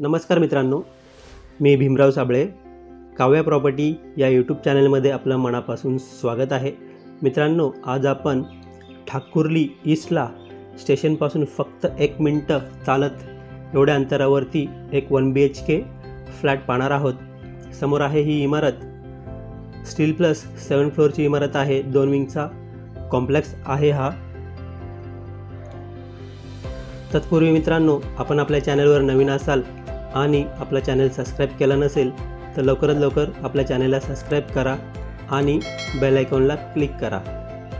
नमस्कार मित्रांनो मी भीमराव साबळे. काव्या प्रॉपर्टी या यूट्यूब चॅनलमध्ये आपलं मनापासून स्वागत आहे. मित्रांनो आज आपण ठाकुर्ली ईस्टला स्टेशनपासून फक्त एक मिनटं चालत एवढ्या अंतरावरती एक one B H K flat पाहणार आहोत. समोर आहे ही इमारत. स्टील प्लस सेवन फ्लोअरची इमारत आहे. दोन विंगचा कॉम्प्लेक्स आहे हा. तत्पूर्वी मित्रांनो आपण आपल्या चॅनलवर नवीन असाल आणि आपला चॅनल सबस्क्राईब केला नसेल तर लवकरात लवकर आपल्या चॅनलला सबस्क्राईब करा आणि बेल आयकॉनला क्लिक करा.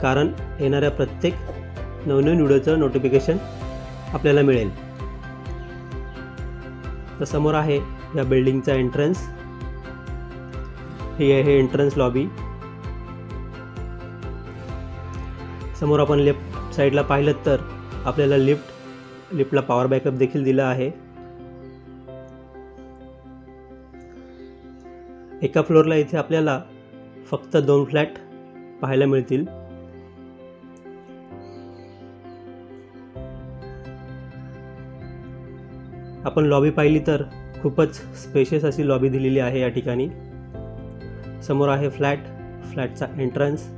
कारण येणाऱ्या प्रत्येक नवनवीन व्हिडिओचं नोटिफिकेशन आपल्याला मिळेल. तर समोर आहे या बिल्डिंगचा एंट्रन्स ही आहे एंट्रन्स लॉबी समोर आपण लेफ्ट साईडला पाहिलं तर आपल्याला लिफ्ट लिफ्टला पॉवर बॅकअप देखील दिला आहे. एका फ्लोअरला इथे आपल्याला फक्त दोन फ्लॅट पाहायला मिळतील. आपण लॉबी पाहिली तर खूपच स्पेशियस अशी लॉबी दिलेली आहे या ठिकाणी. समोर आहे flat फ्लॅटचा entrance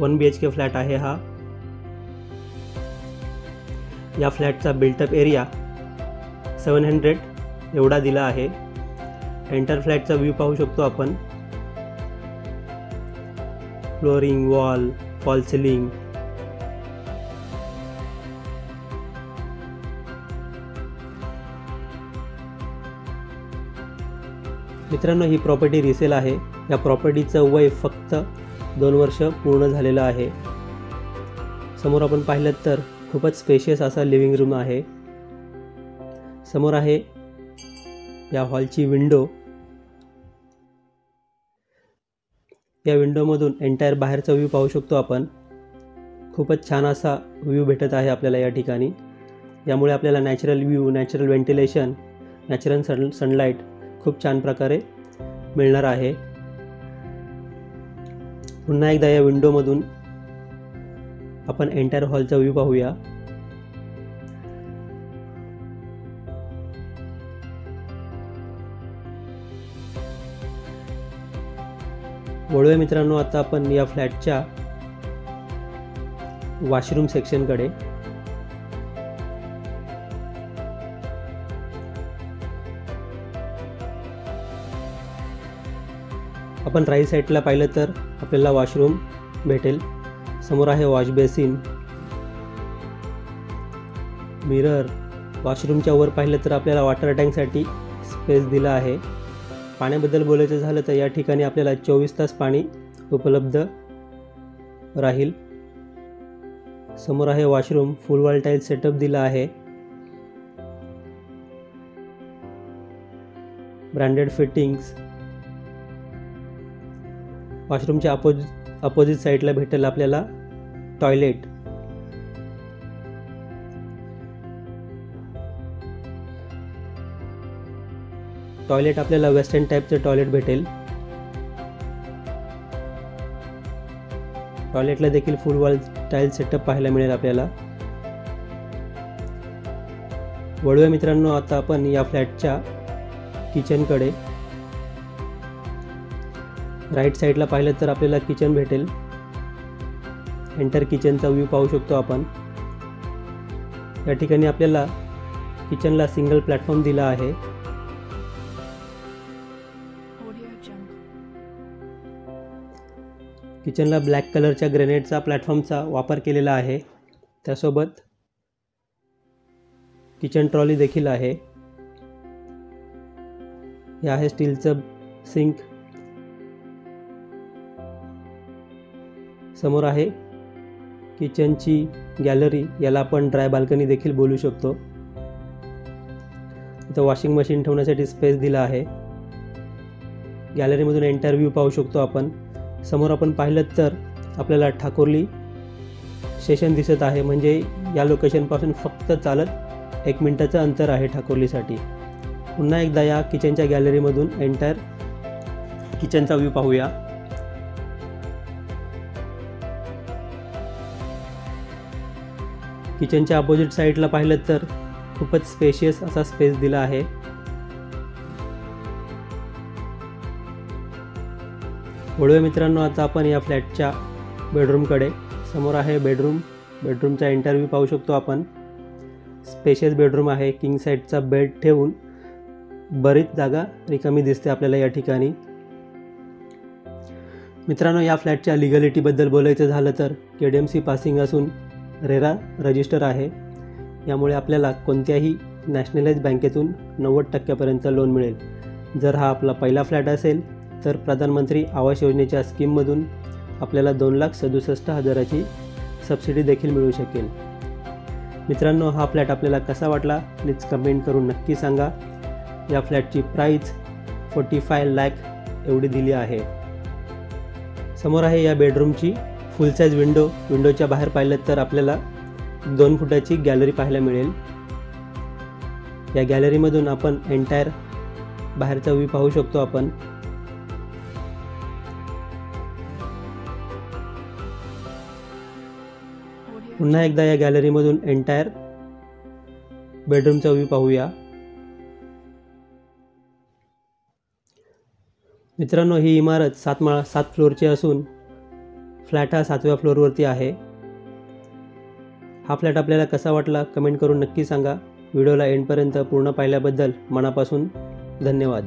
one B H K flat आहे हा. या फ्लॅटचा built up area seven hundred एवढा दिला आहे. एंटर फ्लॅटचा व्ह्यू पाहू शकतो आपण. फ्लोरिंग वॉल फॉल सिलिंग मित्रांनो ही प्रॉपर्टी रिसेल आहे. या प्रॉपर्टीचं वय फक्त दोन वर्ष पूर्ण झालेलं आहे. समोर आपण पाहिलं तर खूपच स्पेशियस असा लिव्हिंग रूम आहे. समोर आहे या हॉलची विंडो या विंडोमधून एंटायर बाहेरचा व्ह्यू पाहू शकतो आपण. खूपच छान असा व्ह्यू भेटत आहे आपल्याला या ठिकाणी. यामुळे आपल्याला natural view natural ventilation natural sun sunlight खूप छान प्रकारे मिळणार आहे. पुन्हा एकदा या विंडोमधून आपण एंटायर हॉलचा व्ह्यू पाहूया. वळूया मित्रांनो आता आपण या फ्लॅटच्या वॉशरूम सेक्शनकडे. आपण राईट साईडला पाहिलं तर आपल्याला वॉशरूम भेटेल. समोर आहे वॉश बेसिन मिरर. वॉशरूमच्या वर पाहिलं तर आपल्याला वॉटर टँकसाठी स्पेस दिला आहे. पाण्याबद्दल बोलायचं झालं तर या ठिकाणी आपल्याला चोवीस तास पाणी उपलब्ध राहील. समोर आहे washroom full wall tile setup दिला आहे. Branded fittings. वॉशरूमच्या अपोजिट अपोजिट साईडला भेटेल आपल्याला टॉयलेट. टॉयलेट आपल्याला वेस्टर्न टाईपचं टॉयलेट भेटेल. टॉयलेटला देखील फुल वॉल टाईल सेटअप पाहायला मिळेल आपल्याला. वळूया मित्रांनो आता आपण या फ्लॅटच्या किचनकडे. राईट साईडला पाहिलं तर आपल्याला किचन भेटेल. एंटर किचनचा व्ह्यू पाहू शकतो आपण. या ठिकाणी आपल्याला किचनला सिंगल प्लॅटफॉर्म दिला आहे. किचनला ब्लॅक कलरच्या ग्रेनेडचा प्लॅटफॉर्मचा वापर केलेला आहे. त्यासोबत किचन ट्रॉली देखील आहे. हे आहे स्टीलचं सिंक समोर आहे. किचनची गॅलरी याला आपण ड्राय बाल्कनी देखील बोलू शकतो. इथं वॉशिंग मशीन ठेवण्यासाठी स्पेस दिला आहे. गॅलरीमधून एंटायर व्ह्यू पाहू शकतो आपण. समोर आपण पाहिलं तर आपल्याला ठाकुर्ली स्टेशन दिसत आहे. म्हणजे या लोकेशनपासून फक्त चालत एक मिनटाचं अंतर आहे ठाकुर्लीसाठी. पुन्हा एकदा या किचनच्या गॅलरीमधून एंटायर किचनचा व्ह्यू पाहूया. किचनच्या अपोजिट साईडला पाहिलं तर खूपच स्पेशियस असा स्पेस दिला आहे. वळूया मित्रांनो आता आपण या फ्लॅटच्या बेडरूमकडे समोर आहे बेडरूम बेडरूमचा इंटरव्ह्यू पाहू शकतो आपण. स्पेशियस बेडरूम आहे. किंग साईडचा बेड ठेवून बरीच जागा रिकामी दिसते आपल्याला या ठिकाणी. मित्रांनो या फ्लॅटच्या लिगॅलिटीबद्दल बोलायचं झालं तर K D M C passing असून रेरा रजिस्टर आहे. यामुळे आपल्याला कोणत्याही नॅशनलाइज बँकेतून नव्वद टक्क्यापर्यंत लोन मिळेल. जर हा आपला पहिला फ्लॅट असेल तर प्रधानमंत्री आवास योजनेच्या स्कीममधून आपल्याला दोन लाख सदुसष्ट हजाराची सबसिडी देखील मिळू शकेल. मित्रांनो हा फ्लॅट आपल्याला कसा वाटला प्लीज कमेंट करून नक्की सांगा. या फ्लॅटची प्राईज फोर्टी फाय लॅक एवढी दिली आहे. समोर आहे या बेडरूमची. फुल साईज विंडो विंडोच्या बाहेर पाहिलं तर आपल्याला दोन फुटाची गॅलरी पाहायला मिळेल. या गॅलरीमधून आपण एंटायर बाहेरचा व्ह्यू पाहू शकतो आपण. पुन्हा एकदा या गॅलरीमधून एंटायर बेडरूमचा व्ह्यू पाहूया. मित्रांनो ही इमारत सात माळा सात फ्लोअरची असून फ्लॅट हा सातव्या फ्लोअरवरती आहे. हा फ्लॅट आपल्याला कसा वाटला कमेंट करून नक्की सांगा. व्हिडिओला एंडपर्यंत पूर्ण पाहिल्याबद्दल मनापासून धन्यवाद.